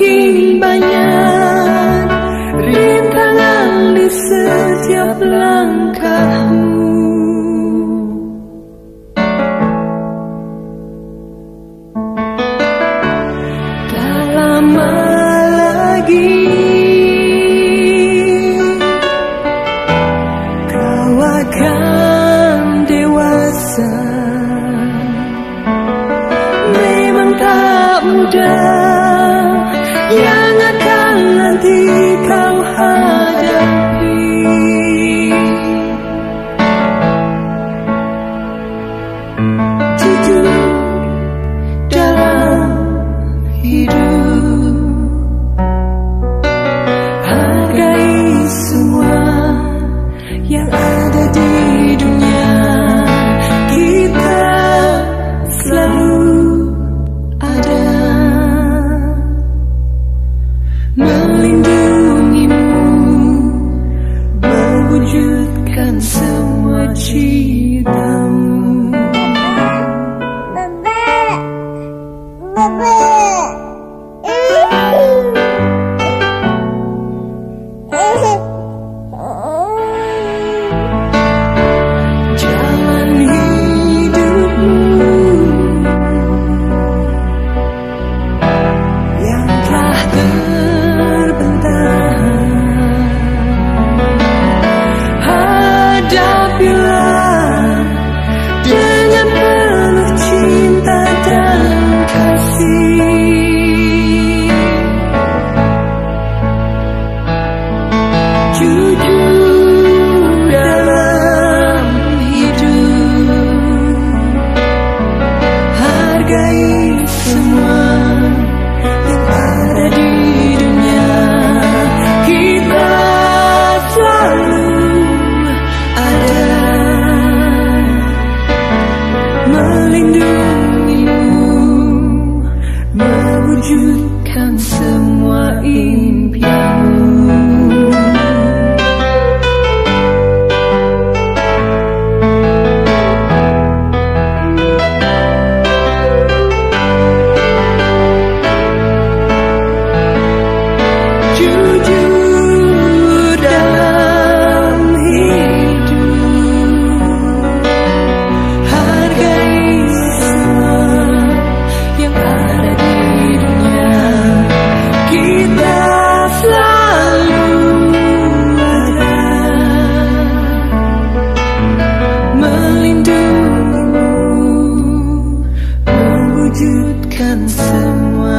makin banyak rintangan di setiap langkah. Jujur 宝贝 melindungimu Mewujudkan semua impian semua